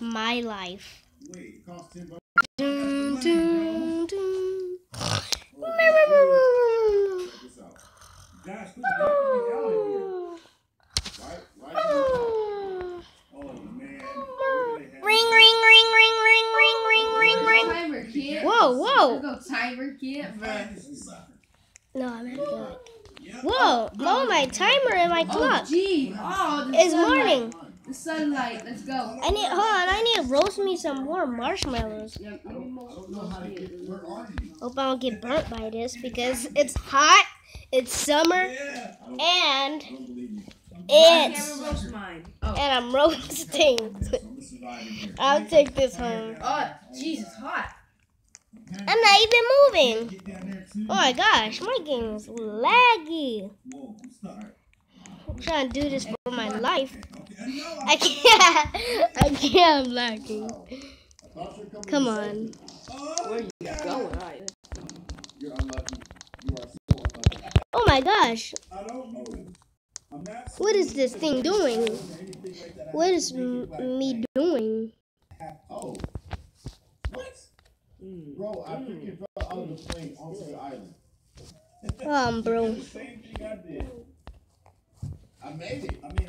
my life. Wait, it costs ten bucks. Dun, dun, dun. Check this out. Guys, quit yapping me out in here. Why? Why? you- Oh man. What do they have? Ring, ring, ring, ring, ring, ring, ring, ring, ring. Timer kid. Whoa, whoa. Go timer kid, bro. Fantasy soccer. No, I'm not good. Whoa, oh, my timer and my Oh, clock. gee. Oh, It's sunlight. morning. The sunlight. Let's go. I need, hold on, I need to roast me some more marshmallows. Yeah, I don't, I don't know how to get. Where are you? Hope I don't get burnt by this because it's hot, it's summer, Yeah. And I don't believe you. it's. Oh. and I'm roasting. I'm gonna survive in here. I'll take this home. Oh, jeez, it's hot. I'm not even moving. Get down there too. Oh my gosh, my game is laggy. Whoa, I'm sorry. I'm trying to do this for my life. I can't. I can't. I'm lacking. Come on. Where are you going? Are you? Oh my gosh. What is this thing doing? What is me doing? Hmm. Oh. What? Bro, I freaking fell out of the plane onto the island. Um, bro. I made it. I mean,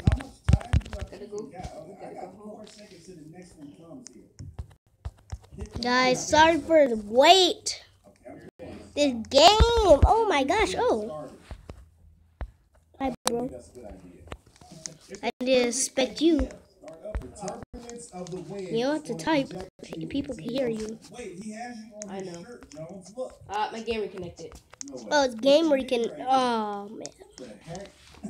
Guys, sorry for the wait. This game. Oh my gosh. Oh. Hi, bro. I didn't expect you. You don't have to type. People can hear you. I know. Uh, my game reconnected. Oh, it's game reconnected. Oh, man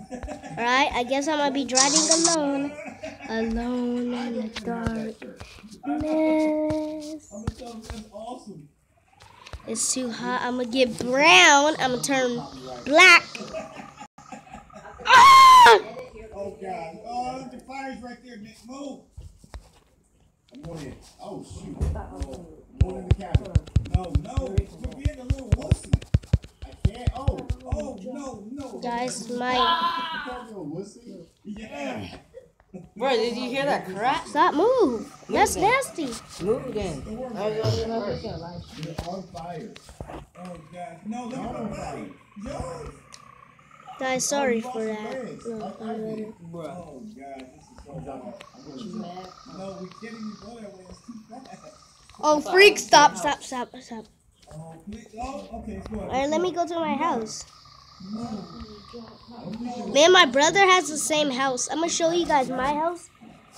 the heck? All right. I guess I'm gonna be driving alone. Alone in the dark. I'm Mess. gonna tell him that's awesome. It's too hot. I'm gonna get brown. I'm gonna turn black. Ah! Oh god. Oh, the fire's right there, Nick. Move. I'm going in. Oh shoot. Oh, going in the cabin. No, no. I. Oh, oh no, no. Guys, my You call me a wussy? Yeah. Bro, did you hear that crack? stop move. That's nasty. Move again. You're on fire. Oh god. No, let me on fire. Jones. Guys, sorry for that. No, I read it. Oh god, this is so hard. No, we can't even go that way. It's too fast. Oh, freak! Stop! Stop! Stop! Stop! Oh, please. Oh, okay, let's go. All right, let me go to my house. Me and my brother has the same house. I'm gonna show you guys my house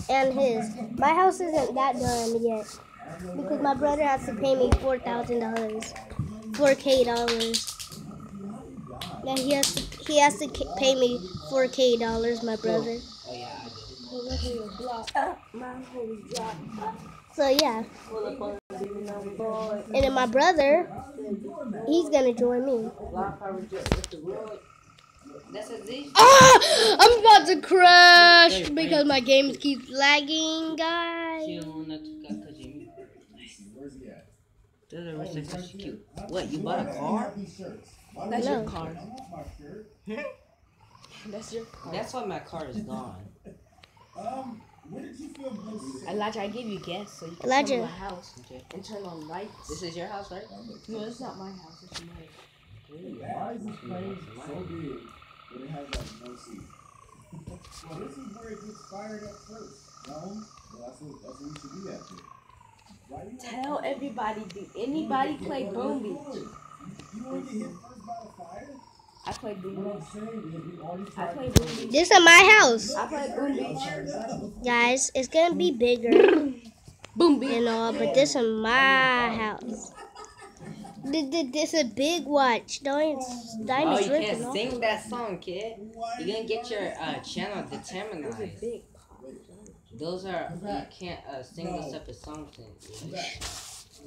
and his. My house isn't that done yet because my brother has to pay me four thousand dollars, four k dollars. Yeah, he has to. He has to pay me four k dollars. My brother. Oh yeah, I did. So yeah. And then my brother, he's gonna join me. That's. Ah! I'm about to crash because my game keeps lagging, guys. Where's he at? Those are really such cute. What, you bought a car? These shirts. Why That's No. your car. I want my shirt. That's your car. That's why my car is gone. Um, Elijah, I gave you guess so you can Elijah. come to my house Okay. and turn on lights. This is your house, right? No, it's not my house. It's mine. Why is this plane so big that it has like no seat? well, this is where it gets fired up first. No? Well, that's what, that's what we should do after. Why you Tell everybody, do anybody play Boom Beach? You want to get hit first by the fire? I play Boom Beach. saying is we already I play Boom Beach. This is my house, I play Boom Beach. guys. It's gonna be bigger Boom Beach. and all, but this is my house. Th- th- This is a big watch. Don't Oh, you can't off. sing that song, kid. You're gonna get your uh, channel determined. Those are you can't uh, sing those type of songs.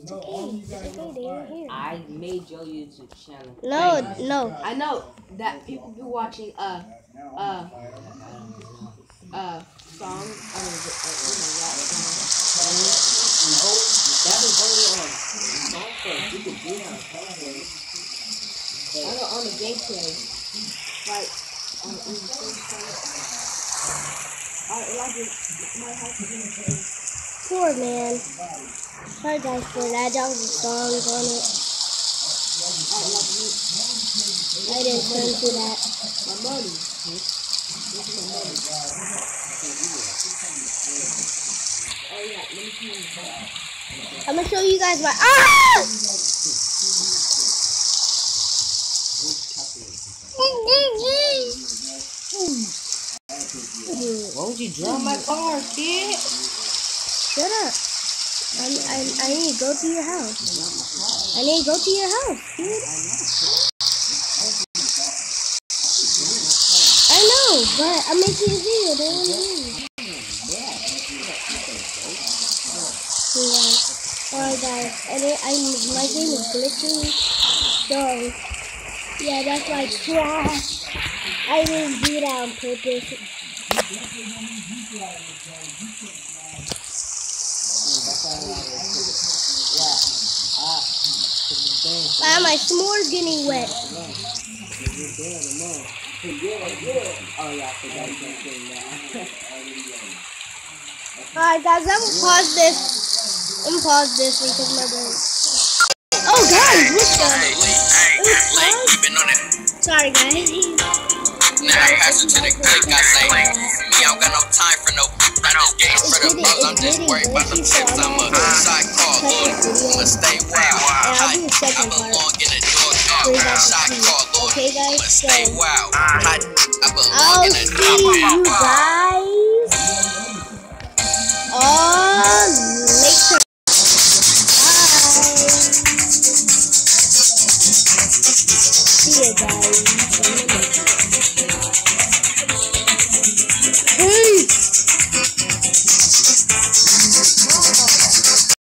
It's. It's okay. They are here. I made your YouTube channel. No, Thanks. no. I know that people be watching uh uh uh song. Uh, uh, you that is only on. You can do that on television. I know on the gameplay. Like, on the gameplay. I like it. My house is in the. PS4, man. Sorry guys for that. That was a song on it. I didn't turn to that. My money. Where's my money? Oh yeah, let me see your I'm gonna show you guys my. Ah! Why would you drive my car, kid? Shut up. I, I, I need to go to your house. I need to go to your house, dude. I know, but I'm making a video. They hear. Yeah. Alright guys, and I, my game is glitching, so yeah, that's why trash. I didn't do that on purpose. Wow, my s'more's getting wet. Oh yeah, I forgot you can't say that. Alright guys, I'm gonna pause this. I'm gonna pause this because my brain. Oh guys, what the? Oops, Sorry guys. Now I pass it to the click, I say, me, I don't got no time for no, I just game for the bros, I'm just worried about the tips, I'm a uh, side call, uh, Lord, uh, I'ma stay wild, hot, I belong in a dog dog, side call, Lord, I'ma so stay wild, hot, I belong I'll in a see dog you dog. guys on later. Bye. See you guys.